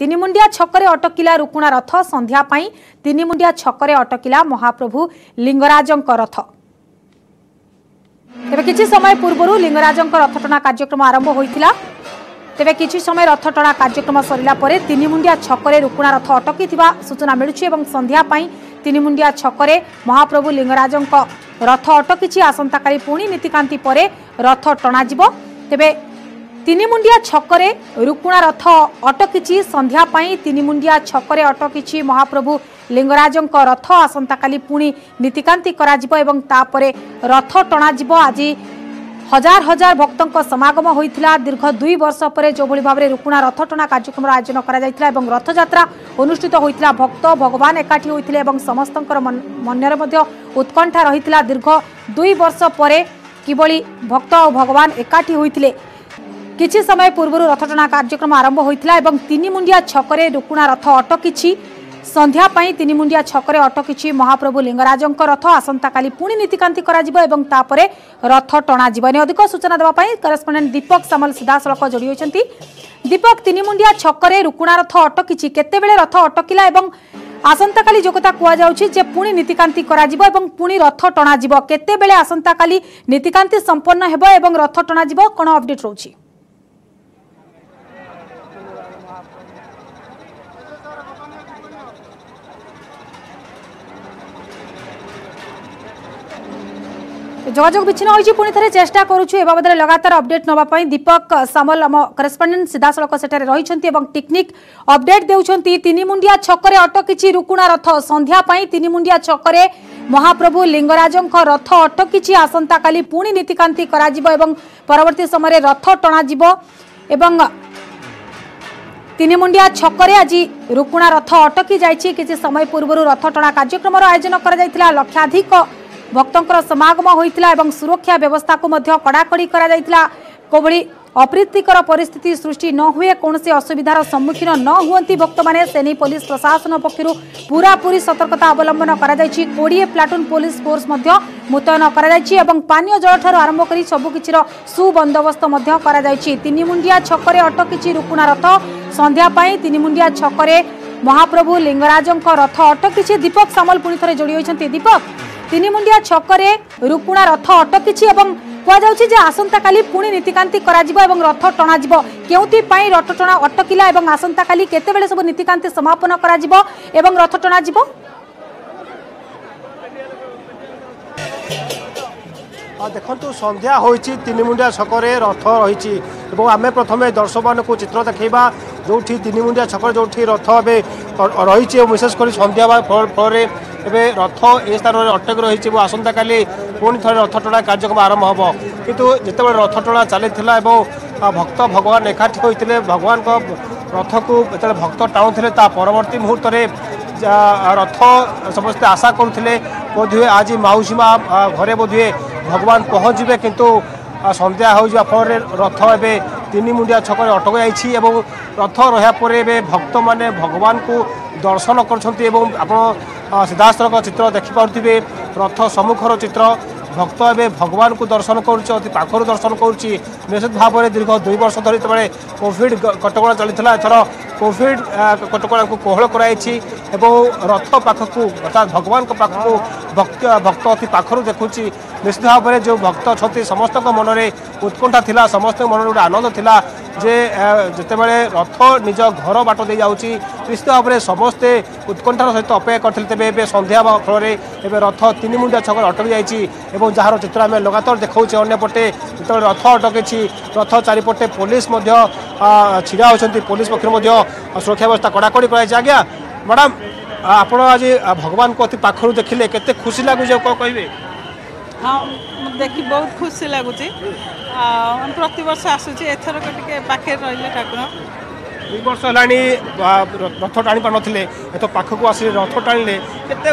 ତିନିମୁଣ୍ଡିଆ ଛକରେ ଅଟକିଲା ରୁକୁଣା ରଥ ସନ୍ଧ୍ୟା ପାଇଁ ତିନିମୁଣ୍ଡିଆ ଛକରେ ଅଟକିଲା ମହାପ୍ରଭୁ ଲିଙ୍ଗରାଜଙ୍କ ରଥ ତେବେ କିଛି ସମୟ ପୂର୍ବରୁ ଲିଙ୍ଗରାଜଙ୍କ ରଥଟଣା କାର୍ଯ୍ୟକ୍ରମ ଆରମ୍ଭ ହୋଇଥିଲା ତେବେ କିଛି ସମୟ ରଥଟଣା କାର୍ଯ୍ୟକ୍ରମ ସରିଲା ପରେ ତିନିମୁଣ୍ଡିଆ ଛକରେ ରୁକୁଣା ରଥ ଅଟକିଥିବା ସୂଚନା ମିଳୁଛି ଏବଂ ସନ୍ଧ୍ୟା ପାଇଁ ତିନିମୁଣ୍ଡିଆ ଛକରେ ମହାପ୍ରଭୁ ଲିଙ୍ଗରାଜଙ୍କ ରଥ ଅଟକିଛି ଆସନ୍ତାକାଲି ପୁଣି ନୀତିକାନ୍ତି ପରେ ରଥ ଟଣାଯିବ ତେବେ ତିନିମୁଣ୍ଡିଆ ଛକରେ ରୁକୁଣା ରଥ ଅଟକିଛି ସନ୍ଧ୍ୟା ପାଇଁ ତିନିମୁଣ୍ଡିଆ ଛକରେ ଅଟକିଛି ମହାପ୍ରଭୁ ଲିଙ୍ଗରାଜଙ୍କ ରଥ ଆସନ୍ତାକାଲି ପୁଣି ନୀତିକାନ୍ତି କରାଯିବ ଏବଂ ତାପରେ ରଥ ଟଣାଯିବ ଆଜି ହଜାର ହଜାର ଭକ୍ତଙ୍କ ସମାଗମ ହୋଇଥିଲା ଦୀର୍ଘ ଦୁଇ ବର୍ଷ ପରେ ଯେଉଁଭଳି ଭାବରେ ରୁକୁଣା ରଥ ଟଣା କାର୍ଯ୍ୟକ୍ରମର ଆୟୋଜନ କରାଯାଇଥିଲା ଏବଂ ରଥଯାତ୍ରା ଅନୁଷ୍ଠିତ ହୋଇଥିଲା ଭକ୍ତ ଭଗବାନ ଏକାଠି ହୋଇଥିଲେ ଏବଂ ସମସ୍ତଙ୍କର ମନରେ ମଧ୍ୟ ଉତ୍କଣ୍ଠା ରହିଥିଲା ଦୀର୍ଘ ଦୁଇ ବର୍ଷ ପରେ କିଭଳି ଭକ୍ତ ଆଉ ଭଗବାନ ଏକାଠି ହୋଇଥିଲେ কিছু সময় পূর্ব রথটনা কার্যক্রম আরম্ভ হয়েছিল এবং তিনিমুন্ডিয়া ছকরে রুকুণা রথ অটকিছি সন্ধ্যা পাই তিনিমুন্ডিয়া ছকরে অটকিছি মহাপ্রভু লিঙ্গরাজঙ্ক রথ আসন্তকালি পুঁ নীতিকান্তি করা এবং তাপরে রথ টণা যাবনি অধিক সূচনা দেওয়া করেসপন্ডেট দীপক সামল সিধাসলখ যোড়ি হয়েছেন দীপক তিনিমুন্ডিয়া ছকরে রুকুণা রথ অটকিছি কেতবে রথ অটকিলা এবং আসন্তকালি যে কথা কুযাচ্ছে যে পুঁ নীতিকান্তি করা এবং পুঁ রথ টণা যাব কেতবে আসন্তকালি নীতিকান্তি সম্পন্ন হব এবং রথ টণা যাব কোণ অপডেট রয়েছে যোগাযোগ বিচ্ছিন্ন হয়েছে পুঁ থে চেষ্টা করুছু এ বাবদে লগাতার অপডেট নেওয়া দীপক সামল আমরেসপন্ডেট করেসপন্ডেন্ট সিধাসলখ সেঠার রয়েছেন এবং টেকনিক অপডেট দেউছেন তিনিমুন্ডিয়া ছকরে অটকিছি রুকুণা রথ সন্ধ্যা পাই তিনিমুন্ডিয়া ছকরে মহাপ্রভু লিঙ্গরাজ রথ অটকিছি আসন্তকালি পুঁ নীতিকান্তি করা এবং পরবর্তী সময় রথ টণা যাব এবং তিনিমুন্ডিয়া ছকরে আজ রুকুণা রথ অটকি যাই কিছু সময় পূর্ব রথ টণা কার্যক্রমর আয়োজন করা লক্ষাধিক ଭକ୍ତଙ୍କର ସମାଗମ ହୋଇଥିଲା ଏବଂ ସୁରକ୍ଷା ବ୍ୟବସ୍ଥାକୁ ମଧ୍ୟ କଡ଼ାକଡ଼ି କରାଯାଇଥିଲା କୋଭିଡ଼ ଅପ୍ରୀତିକର ପରିସ୍ଥିତି ସୃଷ୍ଟି ନ ହୁଏ କୌଣସି ଅସୁବିଧାର ସମ୍ମୁଖୀନ ନ ହୁଅନ୍ତି ଭକ୍ତମାନେ ସେ ନେଇ ପୋଲିସ ପ୍ରଶାସନ ପକ୍ଷରୁ ପୁରାପୁରି ସତର୍କତା ଅବଲମ୍ବନ କରାଯାଇଛି କୋଡ଼ିଏ ପ୍ଲାଟୁନ୍ ପୋଲିସ ଫୋର୍ସ ମଧ୍ୟ ମୁତୟନ କରାଯାଇଛି ଏବଂ ପାନୀୟ ଜଳଠାରୁ ଆରମ୍ଭ କରି ସବୁକିଛିର ସୁବନ୍ଦୋବସ୍ତ ମଧ୍ୟ କରାଯାଇଛି ତିନିମୁଣ୍ଡିଆ ଛକରେ ଅଟକିଛି ରୁକୁଣା ରଥ ସନ୍ଧ୍ୟା ପାଇଁ ତିନିମୁଣ୍ଡିଆ ଛକରେ ମହାପ୍ରଭୁ ଲିଙ୍ଗରାଜଙ୍କ ରଥ ଅଟକିଛି ଦୀପକ ସାମଲ ପୁଣି ଥରେ ଯୋଡ଼ି ହୋଇଛନ୍ତି ଦୀପକ ତିନିମୁଣ୍ଡିଆ ଛକରେ ରୁକୁଣା ରଥ ଅଟକିଛି ଏବଂ କୁହାଯାଉଛି ଯେ ଆସନ୍ତାକାଲି ପୁଣି ନୀତିକାନ୍ତି କରାଯିବ ଏବଂ ରଥ ଟଣାଯିବ କେଉଁଥିପାଇଁ ରଥ ଟଣା ଅଟକିଲା ଏବଂ ଆସନ୍ତାକାଲି କେତେବେଳେ ସବୁ ନୀତିକାନ୍ତି ସମାପନ କରାଯିବ ଏବଂ ରଥ ଟଣାଯିବ ଦେଖନ୍ତୁ ସନ୍ଧ୍ୟା ହୋଇଛି ତିନିମୁଣ୍ଡିଆ ଛକରେ ରଥ ରହିଛି ଏବଂ ଆମେ ପ୍ରଥମେ ଦର୍ଶକମାନଙ୍କୁ ଚିତ୍ର ଦେଖାଇବା ଯେଉଁଠି ତିନିମୁଣ୍ଡିଆ ଛକରେ ଯେଉଁଠି ରଥ ଏବେ ରହିଛି ଏବଂ ବିଶେଷ କରି ସନ୍ଧ୍ୟା ଫଳରେ তবে রথ এই স্থানের অটক রয়েছে এবং আসন্তকালি পুঁ থে রথ টଣା কার্যক্রম আরম্ভ হব কিন্তু যেতবে রথ টଣା চাল এবং ভক্ত ভগবান একাঠি হয়েছে ভগবান রথকু যেত ভক্ত টাণুলে তা পরবর্তী মুহূর্তে রথ সমস্তে আশা করুলে বোধহুয়ে আজ মাউসী মা ঘরে বোধহুয়ে ভগবান পহঞ্চবে কিন্তু সন্ধ্যা হয়ে যাওয়া ফলে রথ এবে তিন মুন্ডিয়া ছকরে অটক যাইছি এবং রথ রহা পরে এবে ভক্ত মানে ভগবান দর্শন করছেন এবং আপনার ସିଧାସଳଖ ଚିତ୍ର ଦେଖିପାରୁଥିବେ ରଥ ସମ୍ମୁଖର ଚିତ୍ର ଭକ୍ତ ଏବେ ଭଗବାନଙ୍କୁ ଦର୍ଶନ କରୁଛି ଅତି ପାଖରୁ ଦର୍ଶନ କରୁଛି ନିଶ୍ଚିତ ଭାବରେ ଦୀର୍ଘ ଦୁଇ ବର୍ଷ ଧରି ସେତେବେଳେ କୋଭିଡ଼ କଟକଣା ଚାଲିଥିଲା ଏଥର କୋଭିଡ଼ କଟକଣାକୁ କୋହଳ କରାଯାଇଛି ଏବଂ ରଥ ପାଖକୁ ଅର୍ଥାତ୍ ଭଗବାନଙ୍କ ପାଖକୁ ଭକ୍ତ ଭକ୍ତ ଅତି ପାଖରୁ ଦେଖୁଛି ନିଶ୍ଚିତ ଭାବରେ ଯେଉଁ ଭକ୍ତ ଅଛନ୍ତି ସମସ୍ତଙ୍କ ମନରେ ଉତ୍କଣ୍ଠା ଥିଲା ସମସ୍ତଙ୍କ ମନରେ ଗୋଟେ ଆନନ୍ଦ ଥିଲା ଯେ ଯେତେବେଳେ ରଥ ନିଜ ଘର ବାଟ ଦେଇ ଯାଉଛି ନିଶ୍ଚିତ ଭାବରେ ସମସ୍ତେ ଉତ୍କଣ୍ଠାର ସହିତ ଅପେକ୍ଷା କରିଥିଲେ ତେବେ ଏବେ ସନ୍ଧ୍ୟା ଫଳରେ ଏବେ ରଥ ତିନି ମୁଣ୍ଡିଆ ଛକରେ ଅଟକି ଯାଇଛି ଏବଂ ଯାହାର ଚିତ୍ର ଆମେ ଲଗାତାର ଦେଖାଉଛେ ଅନ୍ୟପଟେ ଯେତେବେଳେ ରଥ ଅଟକିଛି ରଥ ଚାରିପଟେ ପୋଲିସ ମଧ୍ୟ ଛିଡ଼ା ହେଉଛନ୍ତି ପୋଲିସ ପକ୍ଷରୁ ମଧ୍ୟ ସୁରକ୍ଷା ବ୍ୟବସ୍ଥା କଡ଼ାକଡ଼ି କରାଯାଇଛି ଆଜ୍ଞା ମ୍ୟାଡ଼ାମ୍ ଆପଣ ଆଜି ଭଗବାନଙ୍କୁ ଅତି ପାଖରୁ ଦେଖିଲେ କେତେ ଖୁସି ଲାଗୁଛି ଆଉ କ'ଣ କହିବେ ହଁ ଦେଖି ବହୁତ ଖୁସି ଲାଗୁଛି ପ୍ରତିବର୍ଷ ଆସୁଛି ଏଥରକ ଟିକେ ପାଖରେ ରହିଲେ ଠାକୁର ଦୁଇ ବର୍ଷ ହେଲାଣି ରଥ ଟାଣି ପାରୁନଥିଲେ ଏତ ପାଖକୁ ଆସି ରଥ ଟାଣିଲେ କେତେ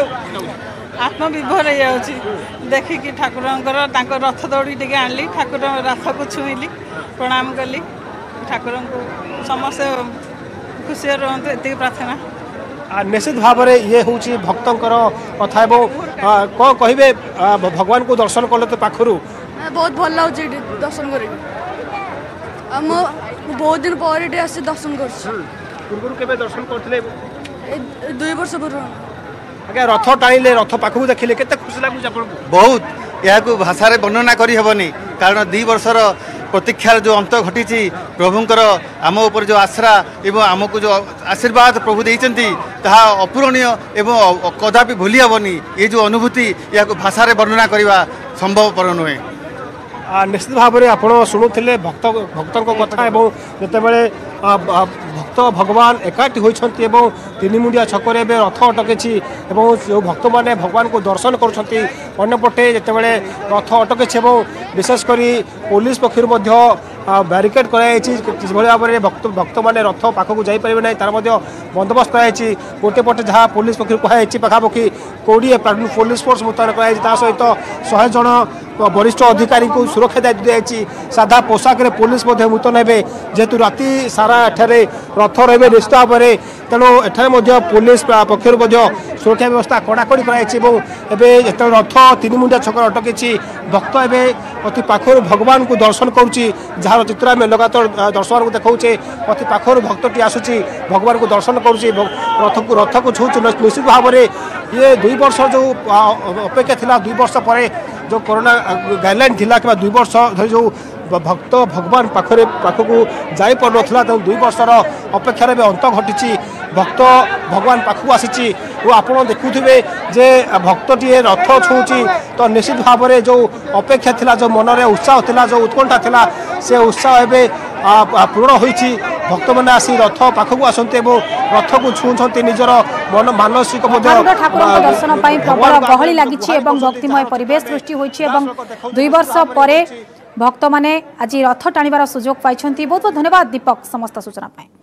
ଆତ୍ମବିଭୋର ହେଇଯାଉଛି ଦେଖିକି ଠାକୁରଙ୍କର ତାଙ୍କ ରଥ ଦୌଡ଼ି ଟିକେ ଆଣିଲି ଠାକୁର ରଥକୁ ଛୁଇଁଲି ପ୍ରଣାମ କଲି ଠାକୁରଙ୍କୁ ସମସ୍ତେ ଖୁସିରେ ରୁହନ୍ତୁ ଏତିକି ପ୍ରାର୍ଥନା ନିଶ୍ଚିତ ଭାବରେ ଇଏ ହେଉଛି ଭକ୍ତଙ୍କର କଥା ଏବଂ କ'ଣ କହିବେ ଭଗବାନଙ୍କୁ ଦର୍ଶନ କଲେ ତ ପାଖରୁ ବହୁତ ଭଲ ଲାଗୁଛି ଏଠି ଦର୍ଶନ କରିକି ମୁଁ ବହୁତ ଦିନ ପରେ ଏଠି ଆସି ଦର୍ଶନ କରୁଛି ପୂର୍ବରୁ କେବେ ଦର୍ଶନ କରିଥିଲେ ଦୁଇ ବର୍ଷ ପୂର୍ବରୁ ଆଜ୍ଞା ରଥ ଟାଣିଲେ ରଥ ପାଖକୁ ଦେଖିଲେ କେତେ ଖୁସି ଲାଗୁଛି ଆପଣଙ୍କୁ ବହୁତ ଏହାକୁ ଭାଷାରେ ବର୍ଣ୍ଣନା କରିହେବନି କାରଣ ଦୁଇ ବର୍ଷର ପ୍ରତୀକ୍ଷାର ଯେଉଁ ଅନ୍ତ ଘଟିଛି ପ୍ରଭୁଙ୍କର ଆମ ଉପରେ ଯେଉଁ ଆଶ୍ରା ଏବଂ ଆମକୁ ଯେଉଁ ଆଶୀର୍ବାଦ ପ୍ରଭୁ ଦେଇଛନ୍ତି ତାହା ଅପୂରଣୀୟ ଏବଂ କଦାପି ଭୁଲି ହେବନି ଏ ଯେଉଁ ଅନୁଭୂତି ଏହାକୁ ଭାଷାରେ ବର୍ଣ୍ଣନା କରିବା ସମ୍ଭବପର ନୁହେଁ ନିଶ୍ଚିତ ଭାବରେ ଆପଣ ଶୁଣୁଥିଲେ ଭକ୍ତ ଭକ୍ତଙ୍କ କଥା ଏବଂ ଯେତେବେଳେ ভগবান একাঠি হয়েছেন এবং তিনিমুড়িয়া ছকরে এবার রথ অটকেছি এবং যে ভক্ত মানে ভগবান দর্শন করছেন অন্যপটে যেতবে রথ অটকেছি এবং বিশেষ করে পুলিশ পক্ষ ব্যারিকেড করা କରାଯାଇଛି যেভাবে ভাবে ভক্ত ভক্ত মানে রথ পাখক ଯାଇପାରିବେ না তার মধ্যে বন্দোবস্ত করা କରାଯାଇଛି ଗୋଟିଏ ପଟେ ଯାହା ପୋଲିସ ପକ୍ଷରୁ କୁହାଯାଇଛି ପାଖାପାଖି କୋଡ଼ିଏ ପୁଲିସ ଫୋର୍ସ ମୁତୟନ କରାଯାଇଛି ତା ସହିତ শহে জন ବରିଷ୍ଠ ଅଧିକାରୀଙ୍କୁ ସୁରକ୍ଷା ଦାୟିତ୍ୱ ଦିଆଯାଇଛି ସାଧା ପୋଷାକରେ ପୋଲିସ ମଧ୍ୟ ମୁତୟନ ହେବେ ଯେହେତୁ ରାତି ସାରା ଏଠାରେ ରଥ ରହିବେ ନିଶ୍ଚିତ ଭାବରେ ତେଣୁ ଏଠାରେ ମଧ୍ୟ ପୋଲିସ ପକ୍ଷରୁ ମଧ୍ୟ ସୁରକ୍ଷା ବ୍ୟବସ୍ଥା କଡ଼ାକଡ଼ି କରାଯାଇଛି ଏବଂ ଏବେ ଯେତେବେଳେ ରଥ ତିନିମୁଣ୍ଡିଆ ଛକରେ ଅଟକିଛି ଭକ୍ତ ଏବେ ଅତି ପାଖରୁ ଭଗବାନଙ୍କୁ ଦର୍ଶନ କରୁଛି ଯାହାର ଚିତ୍ର ଆମେ ଲଗାତାର ଦର୍ଶକମାନଙ୍କୁ ଦେଖାଉଛେ ଅତି ପାଖରୁ ଭକ୍ତଟି ଆସୁଛି ଭଗବାନଙ୍କୁ ଦର୍ଶନ କରୁଛି ରଥକୁ ରଥକୁ ଛୁଉଛି ନିଶ୍ଚିତ ଭାବରେ ଇଏ ଦୁଇ ବର୍ଷ ଯେଉଁ ଅପେକ୍ଷା ଥିଲା ଦୁଇ ବର୍ଷ ପରେ ଯେଉଁ କରୋନା ଗାଇଡ଼ଲାଇନ୍ ଥିଲା କିମ୍ବା ଦୁଇ ବର୍ଷ ଧରି ଯେଉଁ ଭକ୍ତ ଭଗବାନ ପାଖରେ ପାଖକୁ ଯାଇପାରୁନଥିଲା ତେଣୁ ଦୁଇ ବର୍ଷର ଅପେକ୍ଷାର ଏବେ ଅନ୍ତ ଘଟିଛି ଭକ୍ତ ଭଗବାନ ପାଖକୁ ଆସିଛି ଓ ଆପଣ ଦେଖୁଥିବେ ଯେ ଭକ୍ତଟିଏ ରଥ ଛୁଉଛି ତ ନିଶ୍ଚିତ ଭାବରେ ଯେଉଁ ଅପେକ୍ଷା ଥିଲା ଯେଉଁ ମନରେ ଉତ୍ସାହ ଥିଲା ଯେଉଁ ଉତ୍କଣ୍ଠା ଥିଲା ସେ ଉତ୍ସାହ ଏବେ ପୂରଣ ହୋଇଛି ভক্তମାନେ ଆସି ରଥ ପାଖକୁ ଆସନ୍ତି ଏବଂ ରଥକୁ ଛୁଉଁଛନ୍ତି ନିଜର ମନ ମାନସିକ ମଧ୍ୟ ଠାକୁରଙ୍କ ଦର୍ଶନ ପାଇଁ ପ୍ରବଳ ଗହଳି ଲାଗିଛି ଏବଂ ଭକ୍ତିମୟ ପରିବେଶ ସୃଷ୍ଟି ହୋଇଛି ଏବଂ ଦୁଇ ବର୍ଷ ପରେ ଭକ୍ତମାନେ ଆଜି ରଥ ଟାଣିବାର ସୁଯୋଗ ପାଇଛନ୍ତି ବହୁତ ବହୁତ ଧନ୍ୟବାଦ ଦୀପକ ସମସ୍ତ ସୂଚନା ପାଇଁ